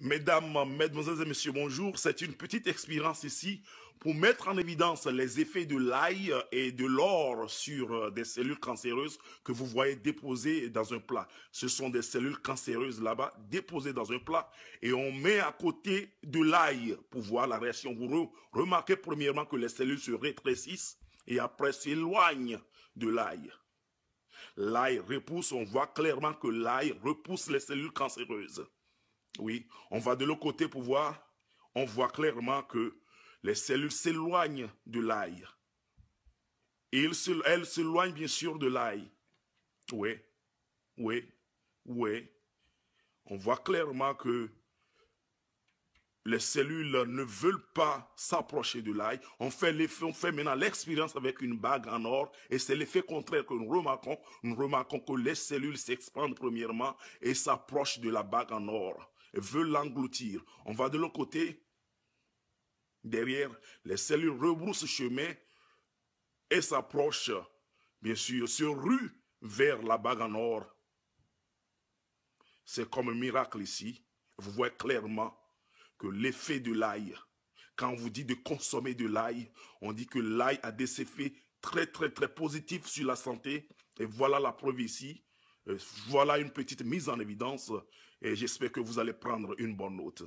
Mesdames, Mesdemoiselles et Messieurs, bonjour. C'est une petite expérience ici pour mettre en évidence les effets de l'ail et de l'or sur euh, des cellules cancéreuses que vous voyez déposées dans un plat. Ce sont des cellules cancéreuses là-bas déposées dans un plat et on met à côté de l'ail pour voir la réaction. Vous remarquez premièrement que les cellules se rétrécissent et après s'éloignent de l'ail. L'ail repousse, on voit clairement que l'ail repousse les cellules cancéreuses. Oui, on va de l'autre côté pour voir, on voit clairement que les cellules s'éloignent de l'ail. Elles s'éloignent bien sûr de l'ail. Oui, oui, oui. On voit clairement que les cellules ne veulent pas s'approcher de l'ail. On fait on fait maintenant l'expérience avec une bague en or et c'est l'effet contraire que nous remarquons. Nous remarquons que les cellules s'expandent premièrement et s'approchent de la bague en or veut l'engloutir. On va de l'autre côté. Derrière, les cellules rebroussent chemin et s'approchent, bien sûr, se ruent vers la bague en or. C'est comme un miracle ici. Vous voyez clairement que l'effet de l'ail, quand on vous dit de consommer de l'ail, on dit que l'ail a des effets très très très positifs sur la santé. Et voilà la preuve ici. Euh, voilà une petite mise en évidence et j'espère que vous allez prendre une bonne note.